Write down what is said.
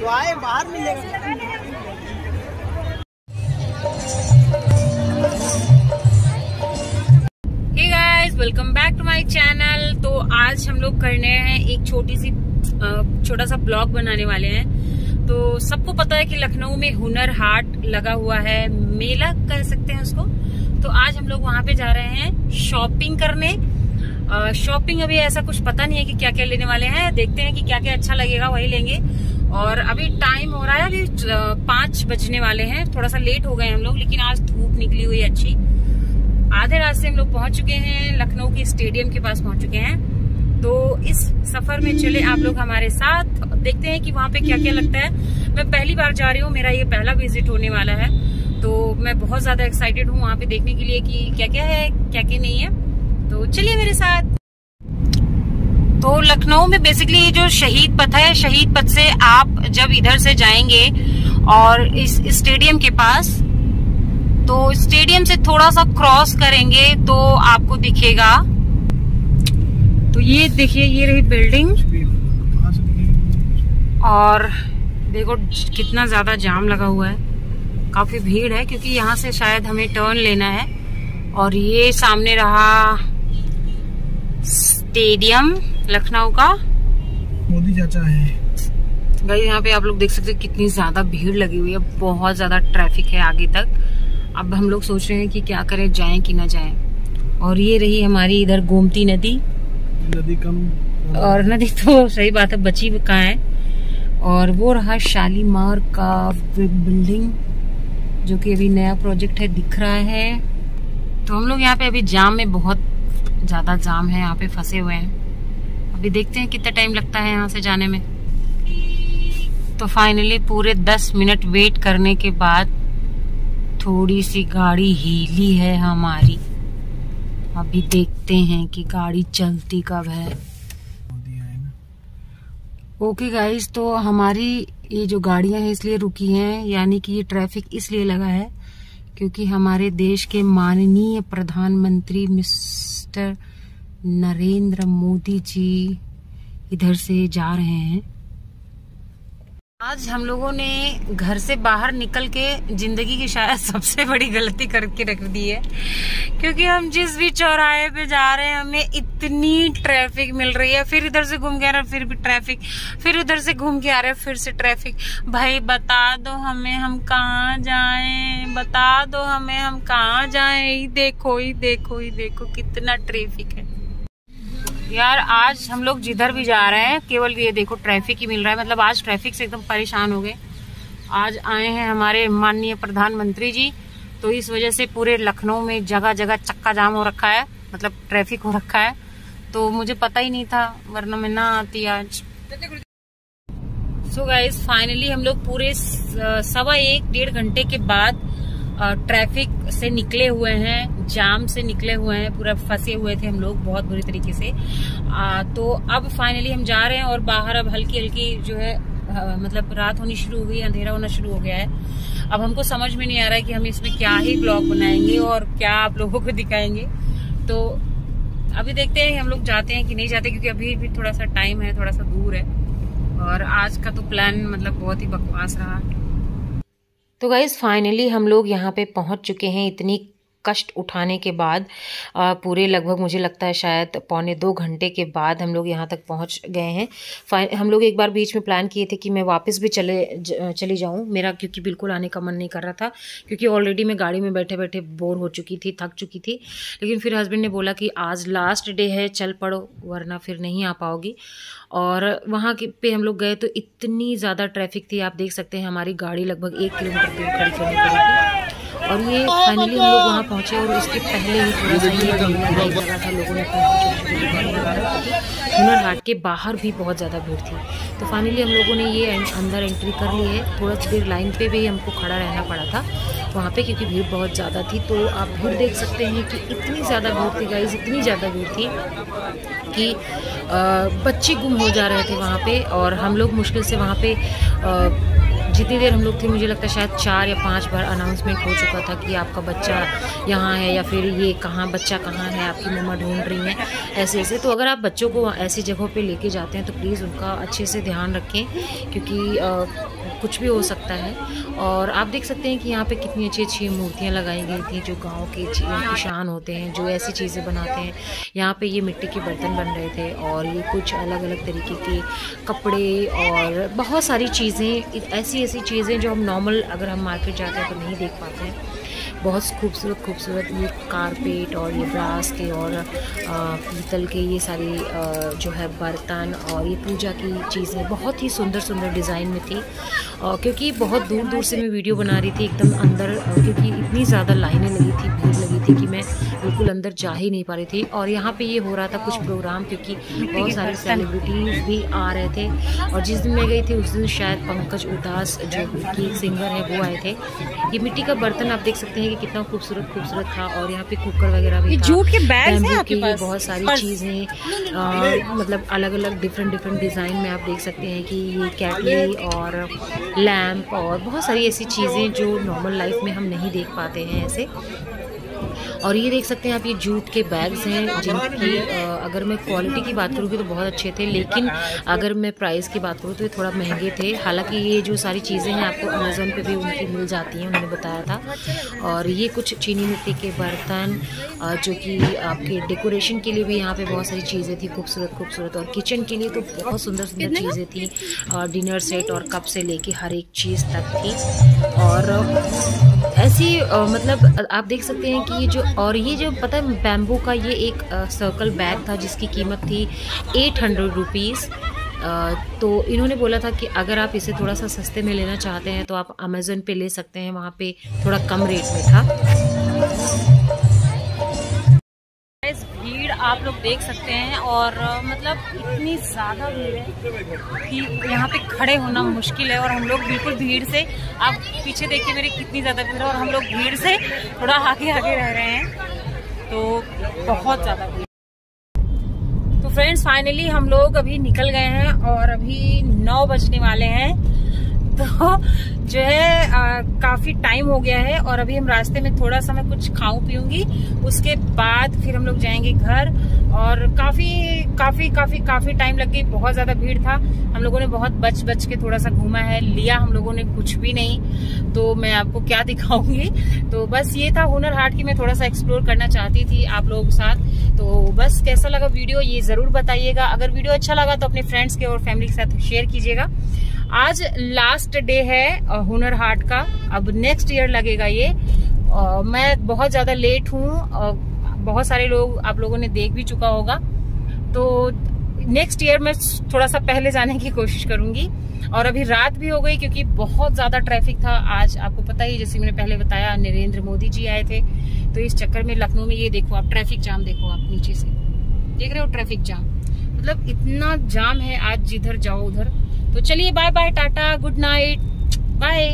तो आए बाहर मिलेगा welcome back to my channel तो आज हम लोग करने हैं एक छोटी सी छोटा सा ब्लॉग बनाने वाले हैं। तो सबको पता है कि लखनऊ में हुनर हाट लगा हुआ है, मेला कह सकते हैं उसको। तो आज हम लोग वहाँ पे जा रहे हैं शॉपिंग करने। शॉपिंग अभी ऐसा कुछ पता नहीं है कि क्या क्या लेने वाले हैं। देखते हैं कि क्या क्या अच्छा लगेगा, वही लेंगे। और अभी टाइम हो रहा है, अभी पाँच बजने वाले हैं। थोड़ा सा लेट हो गए हम लोग, लेकिन आज धूप निकली हुई अच्छी। आधे रास्ते हम लोग पहुँच चुके हैं, लखनऊ के स्टेडियम के पास पहुँच चुके हैं। तो इस सफ़र में चले आप लोग हमारे साथ, देखते हैं कि वहाँ पे क्या क्या लगता है। मैं पहली बार जा रही हूँ, मेरा ये पहला विज़िट होने वाला है। तो मैं बहुत ज़्यादा एक्साइटेड हूँ वहाँ पे देखने के लिए कि क्या क्या है क्या क्या नहीं है। तो चलिए मेरे साथ। तो लखनऊ में बेसिकली ये जो शहीद पथ है, शहीद पथ से आप जब इधर से जाएँगे और इस स्टेडियम के पास तो स्टेडियम से थोड़ा सा क्रॉस करेंगे तो आपको दिखेगा। तो ये देखिए, ये रही बिल्डिंग और देखो, कितना ज़्यादा जाम लगा हुआ है। काफ़ी भीड़ है, क्योंकि यहाँ से शायद हमें टर्न लेना है। और ये सामने रहा स्टेडियम लखनऊ का? मोदी चाचा है। भाई यहाँ पे आप लोग देख सकते हैं कितनी ज़्यादा भीड़ लगी हुई है बहुत ज़्यादा ट्रैफ़िक है आगे तक। अब हम लोग सोच रहे हैं कि क्या करें जाएँ कि ना जाएँ। और ये रही हमारी इधर गोमती नदी। नदी कम और नदी तो सही बात है बची कहाँ है। और वो रहा शालीमार का बिल्डिंग जो कि अभी नया प्रोजेक्ट है दिख रहा है। तो हम लोग यहाँ पे अभी जाम में बहुत ज़्यादा जाम है यहाँ पे फंसे हुए हैं। अभी देखते हैं कितना टाइम लगता है यहाँ से जाने में। तो फाइनली पूरे दस मिनट वेट करने के बाद थोड़ी सी गाड़ी हीली है हमारी। अभी देखते हैं कि गाड़ी चलती कब है। ओके गाइस तो हमारी ये जो गाड़ियाँ हैं इसलिए रुकी हैं, यानी कि ये ट्रैफ़िक इसलिए लगा है क्योंकि हमारे देश के माननीय प्रधानमंत्री मिस्टर नरेंद्र मोदी जी इधर से जा रहे हैं। आज हम लोगों ने घर से बाहर निकल के ज़िंदगी की शायद सबसे बड़ी गलती करके रख दी है, क्योंकि हम जिस भी चौराहे पे जा रहे हैं, हमें इतनी ट्रैफ़िक मिल रही है। फिर इधर से घूम के आ रहे हैं, फिर भी ट्रैफ़िक फिर उधर से घूम के आ रहे हैं, फिर से ट्रैफ़िक भाई, बता दो हमें हम कहाँ जाएँ? बता दो हमें हम कहाँ जाएँ? ही देखो ही देखो ही देखो, कितना ट्रैफ़िक है। यार, आज हम लोग जिधर भी जा रहे हैं, केवल ये देखो ट्रैफ़िक ही मिल रहा है। मतलब आज ट्रैफ़िक से एकदम परेशान हो गए। आज आए हैं हमारे माननीय प्रधानमंत्री जी तो इस वजह से पूरे लखनऊ में जगह जगह चक्का जाम हो रखा है। मतलब ट्रैफ़िक हो रखा है। तो मुझे पता ही नहीं था, वरना मैं ना आती आज। सो गाइस फाइनली हम लोग पूरे सवा एक, डेढ़ घंटे के बाद ट्रैफ़िक से निकले हुए हैं। जाम से निकले हुए हैं पूरा फंसे हुए थे हम लोग बहुत बुरी तरीके से। आ, तो अब फाइनली हम जा रहे हैं और बाहर अब हल्की हल्की जो है आ, मतलब रात होनी शुरू हो गई अंधेरा होना शुरू हो गया है। अब हमको समझ में नहीं आ रहा है कि हम इसमें क्या ही ब्लॉग बनाएँगे और क्या आप लोगों को दिखाएँगे। तो अभी देखते हैं हम लोग जाते हैं कि नहीं जाते क्योंकि अभी भी थोड़ा सा टाइम है थोड़ा सा दूर है। और आज का तो प्लान मतलब बहुत ही बकवास रहा। तो गाइज़ फाइनली हम लोग यहाँ पे पहुँच चुके हैं इतनी कष्ट उठाने के बाद पूरे लगभग मुझे लगता है शायद पौने दो घंटे के बाद हम लोग यहाँ तक पहुँच गए हैं। फाइ- हम लोग एक बार बीच में प्लान किए थे कि मैं वापस भी चले ज, चली जाऊँ। मेरा क्योंकि बिल्कुल आने का मन नहीं कर रहा था क्योंकि ऑलरेडी मैं गाड़ी में बैठे बैठे बोर हो चुकी थी थक चुकी थी। लेकिन फिर हस्बैंड ने बोला कि आज लास्ट डे है चल पड़ो वरना फिर नहीं आ पाओगी। और वहाँ के पे हम लोग गए तो इतनी ज़्यादा ट्रैफ़िक थी आप देख सकते हैं हमारी गाड़ी लगभग एक किलोमीटर दूर खड़ी करनी पड़ी थी और ये फाइनली हम लोग वहाँ पहुँचे और उसके पहले ही थोड़ा सा ये लगा था लोगों ने हुनर हाट के बाहर भी बहुत ज़्यादा भीड़ थी। तो फाइनली हम लोगों ने ये अंदर एंट्री कर ली है थोड़ा देर लाइन पे भी हमको खड़ा रहना पड़ा था वहाँ पे क्योंकि भीड़ बहुत ज़्यादा थी। तो आप भीड़ देख सकते हैं कि इतनी ज़्यादा भीड़ थी गाइज़ इतनी ज़्यादा भीड़ थी कि बच्चे गुम हो जा रहे थे वहाँ पे और हम लोग मुश्किल से वहाँ पे जितनी देर हम लोग थे, मुझे लगता है शायद चार या पाँच बार अनाउंसमेंट हो चुका था कि आपका बच्चा यहाँ है या फिर ये कहाँ, बच्चा कहाँ है, आपकी मम्मा ढूंढ रही हैं, ऐसे ऐसे। तो अगर आप बच्चों को ऐसी जगहों पर लेके जाते हैं तो प्लीज़ उनका अच्छे से ध्यान रखें, क्योंकि कुछ भी हो सकता है। और आप देख सकते हैं कि यहाँ पे कितनी अच्छी अच्छी मूर्तियाँ लगाई गई थी, जो गाँव के किसान होते हैं, जो ऐसी चीज़ें बनाते हैं। यहाँ पे ये मिट्टी के बर्तन बन रहे थे और ये कुछ अलग अलग तरीके के कपड़े और बहुत सारी चीज़ें ऐसी ऐसी चीज़ें जो हम नॉर्मल अगर हम मार्केट जाते हैं तो नहीं देख पाते हैं। बहुत खूबसूरत खूबसूरत ये कारपेट और ये ब्रास के और पीतल के ये सारी जो है बर्तन और ये पूजा की चीज़ें बहुत ही सुंदर सुंदर डिज़ाइन में थी। क्योंकि बहुत दूर दूर से मैं वीडियो बना रही थी, एकदम अंदर क्योंकि इतनी ज़्यादा लाइनें लगी थी, भीड़ लगी थी कि मैं बिल्कुल अंदर जा ही नहीं पा रही थी। और यहाँ पे ये हो रहा था कुछ प्रोग्राम क्योंकि बहुत सारे सेलिब्रिटीज़ भी आ रहे थे। और जिस दिन मैं गई थी उस दिन शायद पंकज उदास जो कि सिंगर है वो आए थे। ये मिट्टी का बर्तन आप देख सकते हैं कि कितना खूबसूरत खूबसूरत था। और यहाँ पे कुकर वगैरह भी जूट के बैग हैं आपके पास? बहुत सारी चीज़ें मतलब अलग अलग डिफरेंट डिफरेंट डिज़ाइन में आप देख सकते हैं कि ये कैटली और लैम्प और बहुत सारी ऐसी चीज़ें जो नॉर्मल लाइफ में हम नहीं देख पाते हैं ऐसे। और ये देख सकते हैं आप ये जूट के बैग्स हैं जिनकी अगर मैं क्वालिटी की बात करूँगी तो बहुत अच्छे थे लेकिन अगर मैं प्राइस की बात करूँ तो ये थोड़ा महँगे थे। हालाँकि ये जो सारी चीज़ें हैं आपको अमेज़ोन पे भी उनकी मिल जाती हैं उन्होंने बताया था। और ये कुछ चीनी मिट्टी के बर्तन जो कि आपके डेकोरेशन के लिए भी यहाँ पे बहुत सारी चीज़ें थी खूबसूरत खूबसूरत। और किचन के लिए तो बहुत सुंदर सुंदर चीज़ें थी डिनर सेट और कप से लेके हर एक चीज़ तक थी। और ऐसी मतलब आप देख सकते हैं कि ये जो, और ये जो, पता है बैम्बू का ये एक सर्कल बैग था जिसकी कीमत थी एट हंड्रेड रुपीज़ तो इन्होंने बोला था कि अगर आप इसे थोड़ा सा सस्ते में लेना चाहते हैं तो आप अमेज़न पे ले सकते हैं, वहाँ पे थोड़ा कम रेट में था। आप लोग देख सकते हैं और मतलब इतनी ज़्यादा भीड़ है कि यहाँ पे खड़े होना मुश्किल है और हम लोग बिल्कुल भीड़ से, आप पीछे देखिए मेरी कितनी ज़्यादा भीड़ है और हम लोग भीड़ से थोड़ा आगे आगे रह रहे हैं। तो बहुत ज़्यादा भीड़ तो फ्रेंड्स, फाइनली हम लोग अभी निकल गए हैं और अभी नौ बजने वाले हैं। तो जो है आ, काफ़ी टाइम हो गया है और अभी हम रास्ते में थोड़ा सा मैं कुछ खाऊं पीऊँगी। उसके बाद फिर हम लोग जाएँगे घर और काफ़ी काफ़ी काफ़ी काफ़ी टाइम लग गई। बहुत ज़्यादा भीड़ था। हम लोगों ने बहुत बच बच के थोड़ा सा घूमा है लिया हम लोगों ने कुछ भी नहीं। तो मैं आपको क्या दिखाऊँगी। तो बस ये था हुनर हाट की मैं थोड़ा सा एक्सप्लोर करना चाहती थी आप लोगों के साथ। तो बस कैसा लगा वीडियो ये ज़रूर बताइएगा। अगर वीडियो अच्छा लगा तो अपने फ्रेंड्स के और फैमिली के साथ शेयर कीजिएगा। आज लास्ट डे है हुनर हाट का। अब नेक्स्ट ईयर लगेगा ये। आ, मैं बहुत ज़्यादा लेट हूँ। बहुत सारे लोग आप लोगों ने देख भी चुका होगा। तो नेक्स्ट ईयर मैं थोड़ा सा पहले जाने की कोशिश करूँगी। और अभी रात भी हो गई क्योंकि बहुत ज़्यादा ट्रैफ़िक था। आज आपको पता ही जैसे मैंने पहले बताया, नरेंद्र मोदी जी आए थे। तो इस चक्कर में लखनऊ में ये देखो, आप ट्रैफ़िक जाम देखो आप नीचे से। देख रहे हो ट्रैफ़िक जाम मतलब इतना जाम है, आज जिधर जाओ उधर। तो चलिए bye bye tata good night bye